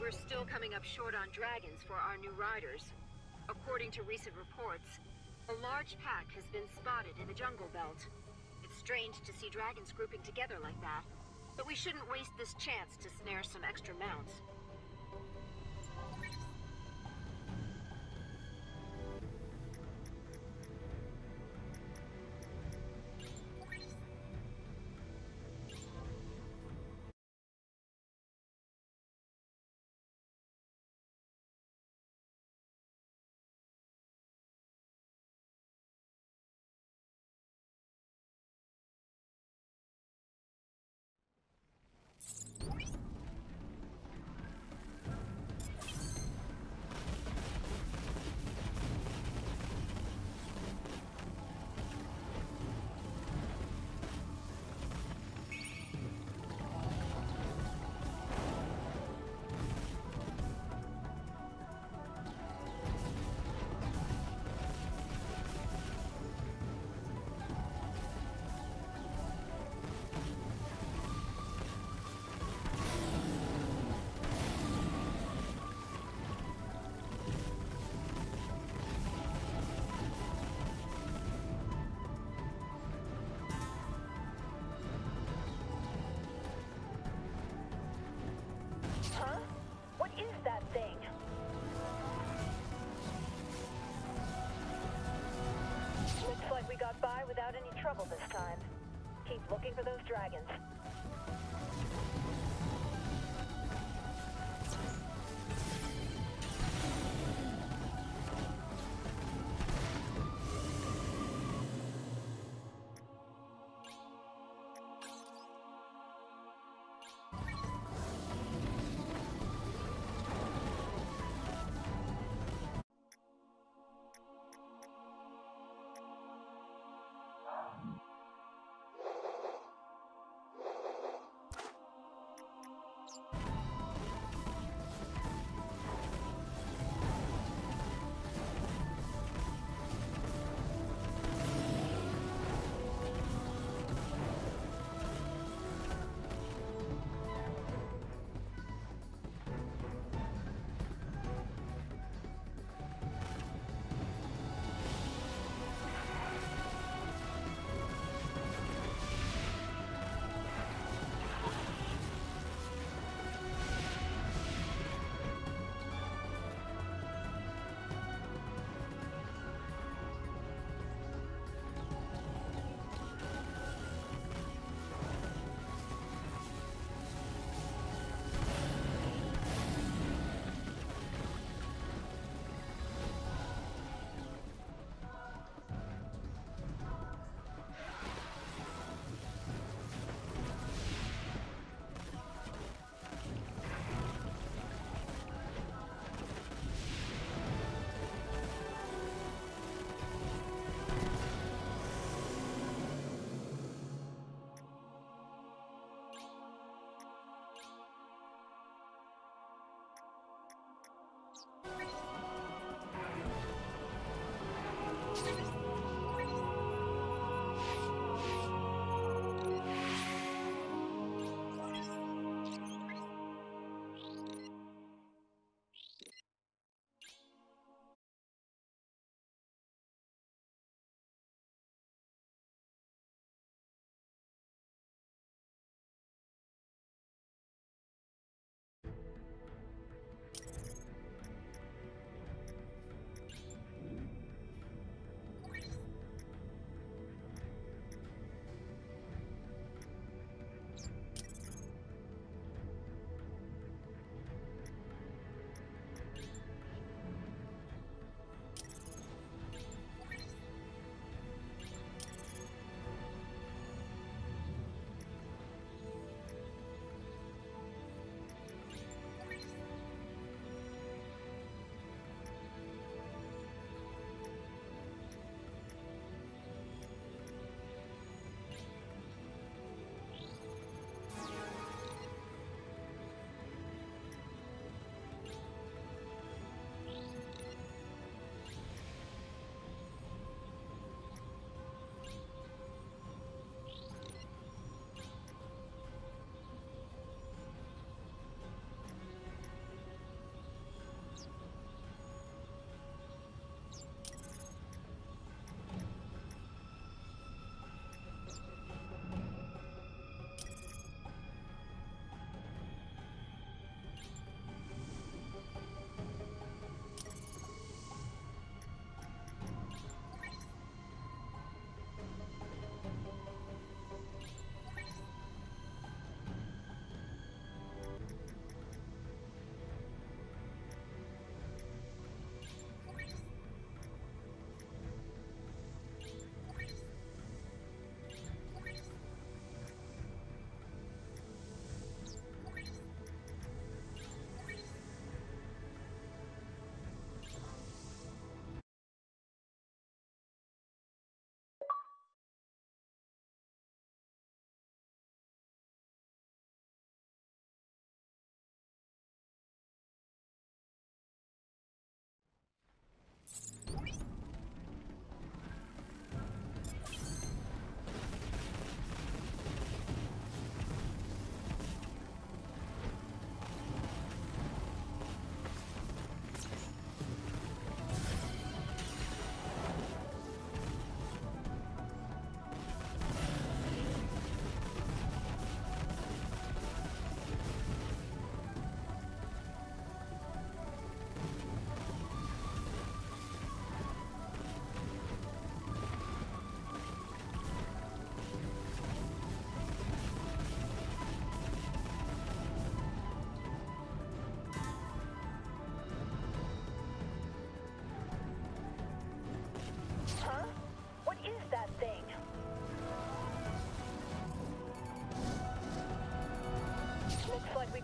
We're still coming up short on dragons for our new riders. According to recent reports, a large pack has been spotted in the jungle belt. It's strange to see dragons grouping together like that, but we shouldn't waste this chance to snare some extra mounts. Without any trouble this time. Keep looking for those dragons.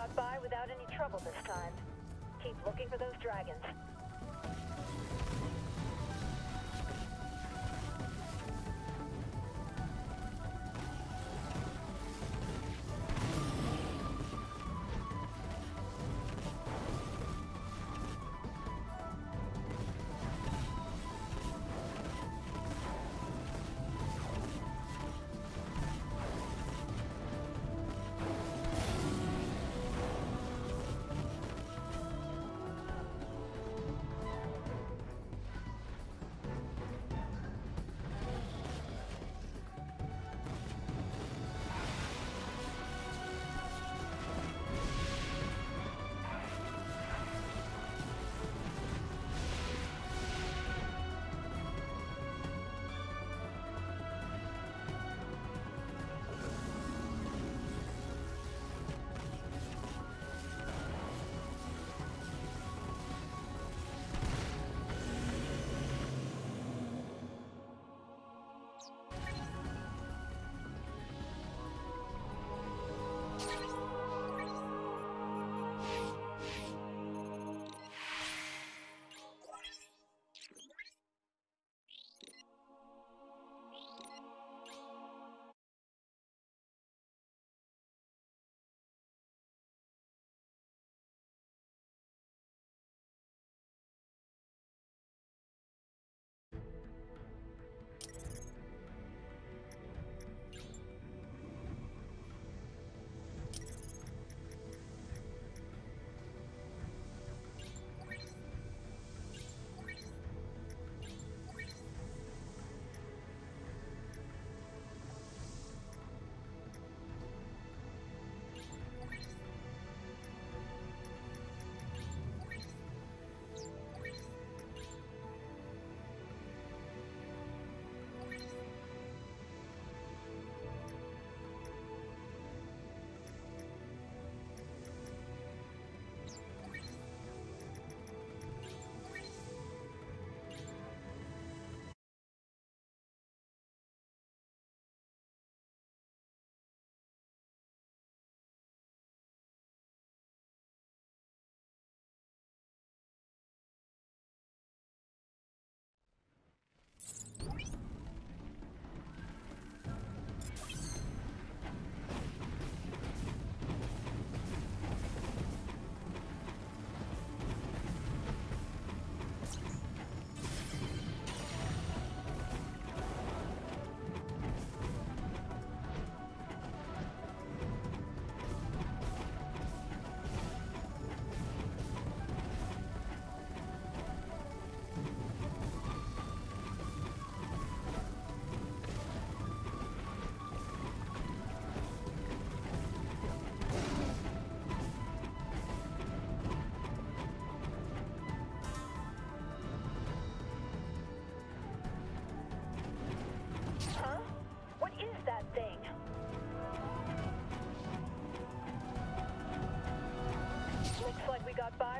got by without any trouble this time. Keep looking for those dragons.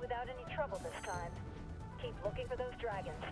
Without any trouble this time. Keep looking for those dragons.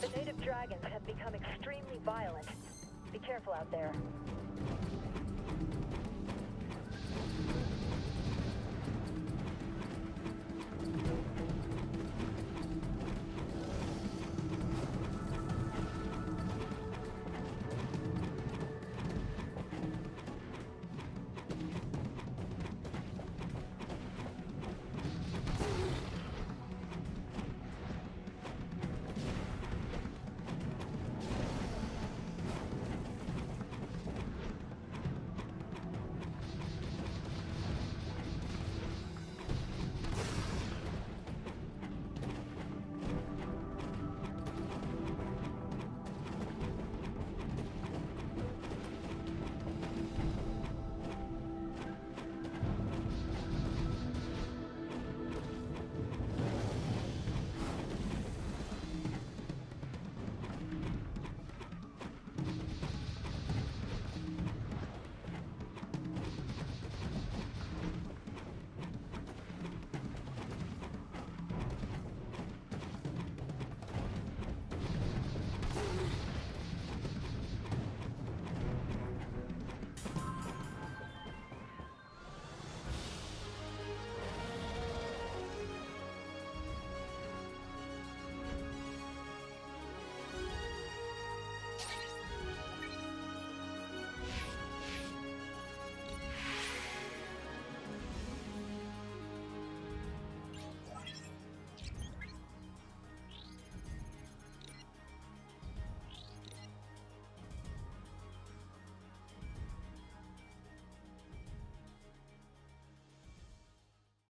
The native dragons have become extremely violent. Be careful out there.